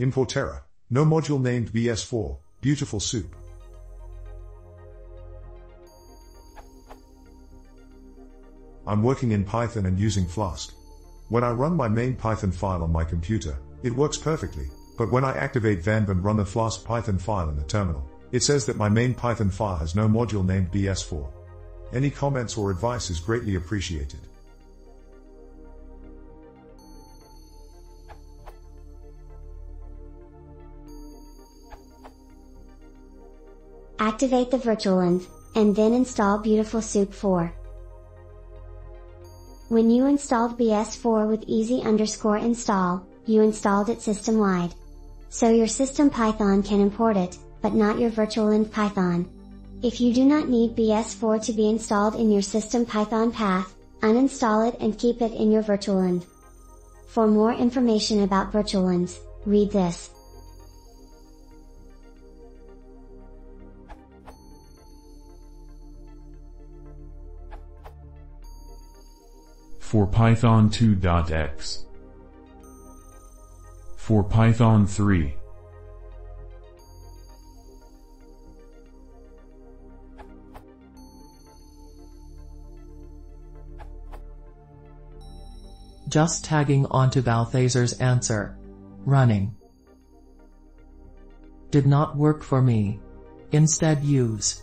ImportError. No module named BS4. Beautiful soup. I'm working in Python and using Flask. When I run my main Python file on my computer, it works perfectly, but when I activate venv and run the Flask Python file in the terminal, it says that my main Python file has no module named BS4. Any comments or advice is greatly appreciated. Activate the virtualenv, and then install Beautiful Soup 4. When you installed BS4 with easy underscore install, you installed it system-wide. So your system Python can import it, but not your virtualenv Python. If you do not need BS4 to be installed in your system Python path, uninstall it and keep it in your virtualenv. For more information about virtualenvs, read this. For Python 2.x. For Python 3. Just tagging onto Balthazar's answer. Running. Did not work for me. Instead use